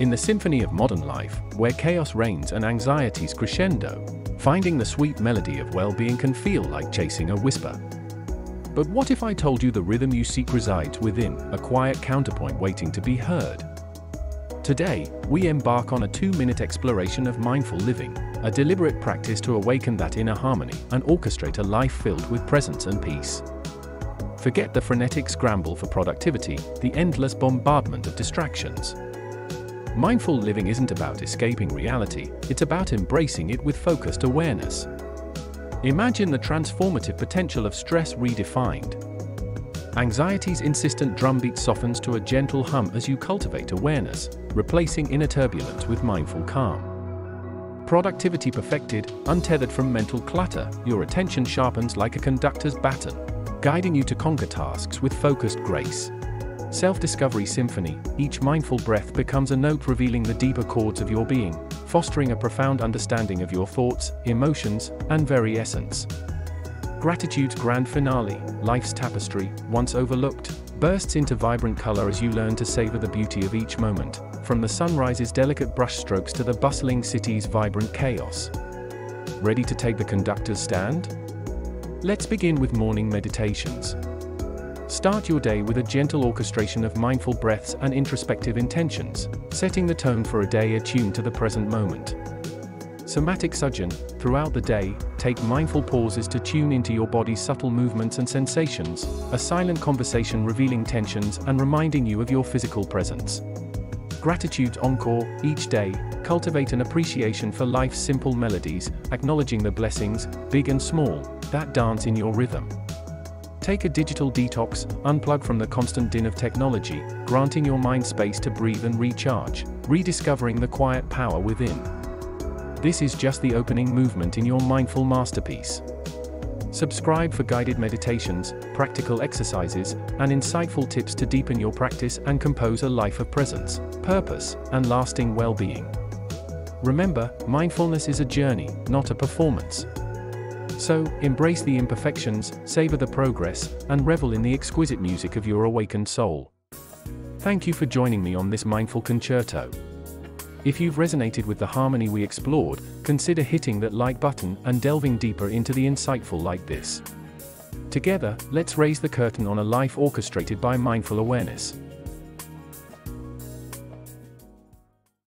In the symphony of modern life, where chaos reigns and anxieties crescendo, finding the sweet melody of well-being can feel like chasing a whisper. But what if I told you the rhythm you seek resides within, a quiet counterpoint waiting to be heard? Today, we embark on a two-minute exploration of mindful living, a deliberate practice to awaken that inner harmony and orchestrate a life filled with presence and peace. Forget the frenetic scramble for productivity, the endless bombardment of distractions. Mindful living isn't about escaping reality, it's about embracing it with focused awareness. Imagine the transformative potential of stress redefined. Anxiety's insistent drumbeat softens to a gentle hum as you cultivate awareness, replacing inner turbulence with mindful calm. Productivity perfected, untethered from mental clutter, your attention sharpens like a conductor's baton, guiding you to conquer tasks with focused grace. Self-Discovery Symphony, each mindful breath becomes a note revealing the deeper chords of your being, fostering a profound understanding of your thoughts, emotions, and very essence. Gratitude's grand finale, life's tapestry, once overlooked, bursts into vibrant color as you learn to savor the beauty of each moment, from the sunrise's delicate brushstrokes to the bustling city's vibrant chaos. Ready to take the conductor's stand? Let's begin with morning meditations. Start your day with a gentle orchestration of mindful breaths and introspective intentions, setting the tone for a day attuned to the present moment. Somatic Sojourn, throughout the day, take mindful pauses to tune into your body's subtle movements and sensations, a silent conversation revealing tensions and reminding you of your physical presence. Gratitude's Encore, each day, cultivate an appreciation for life's simple melodies, acknowledging the blessings, big and small, that dance in your rhythm. Take a digital detox, unplug from the constant din of technology, granting your mind space to breathe and recharge, rediscovering the quiet power within. This is just the opening movement in your mindful masterpiece. Subscribe for guided meditations, practical exercises, and insightful tips to deepen your practice and compose a life of presence, purpose, and lasting well being. Remember, mindfulness is a journey, not a performance. So, embrace the imperfections, savor the progress, and revel in the exquisite music of your awakened soul. Thank you for joining me on this mindful concerto. If you've resonated with the harmony we explored, consider hitting that like button and delving deeper into the insightful like this. Together, let's raise the curtain on a life orchestrated by mindful awareness.